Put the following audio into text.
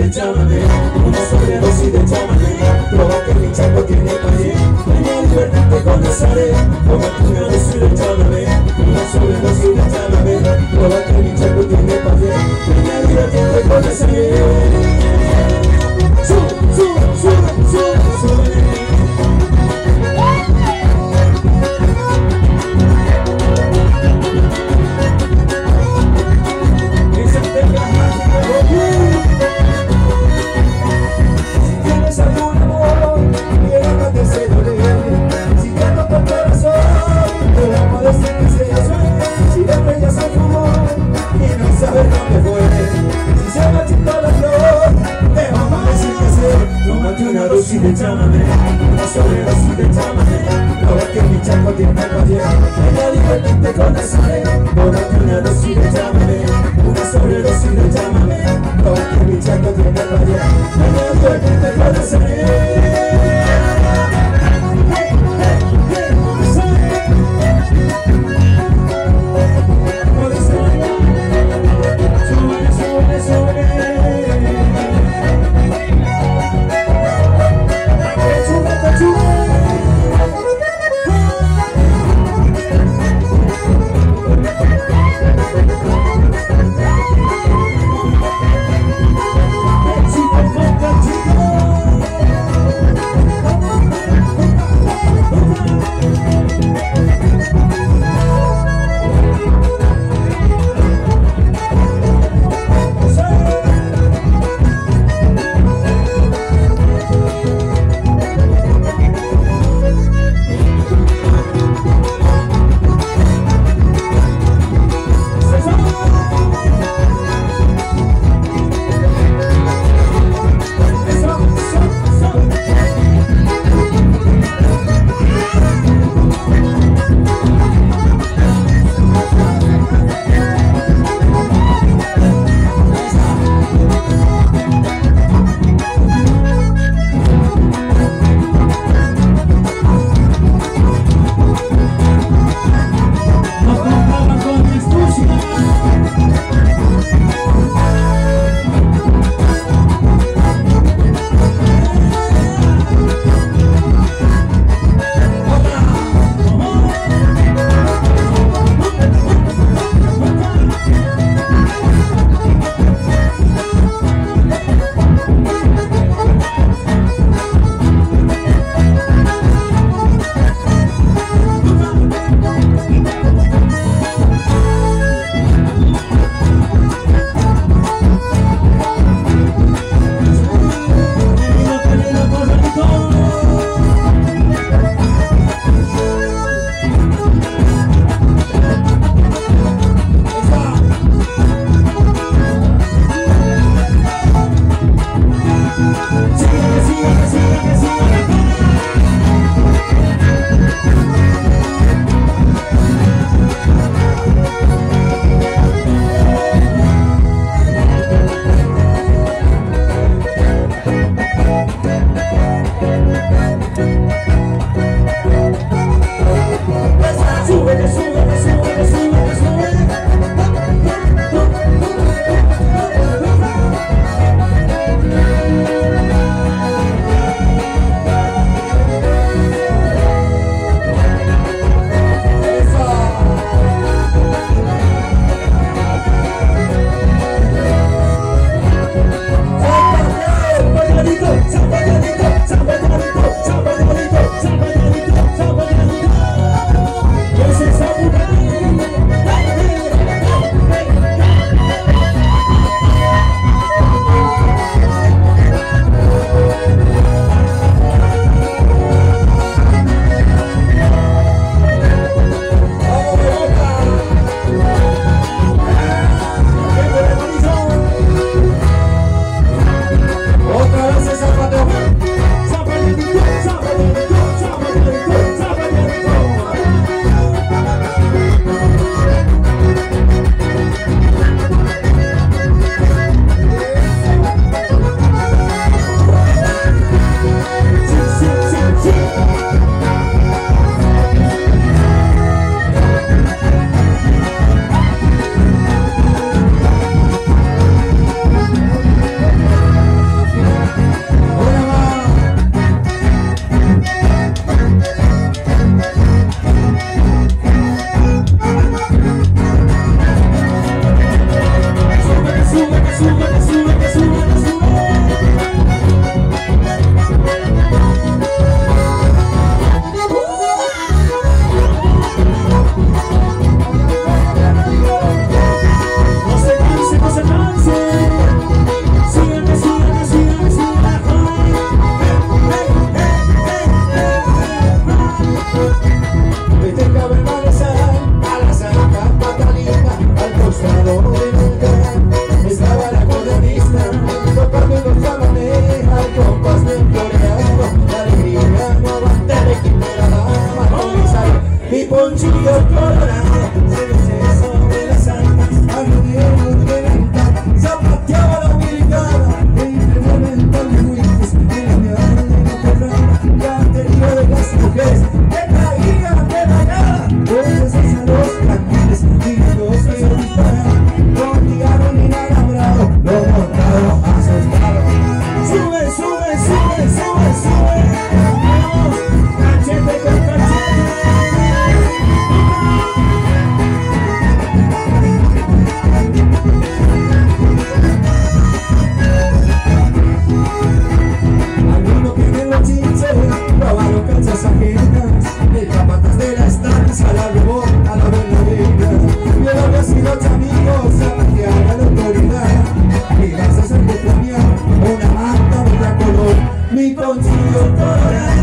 de chamamé, una sobredosis de chamamé, proba que mi tiene paye, ven a divertirte con Nazaré, tómate una dosis de chamamé, una sobredosis de chamamé, proba tiene paye, ven a divertirte con Nazaré. Ella divertente con Nazaré. Tómate una Por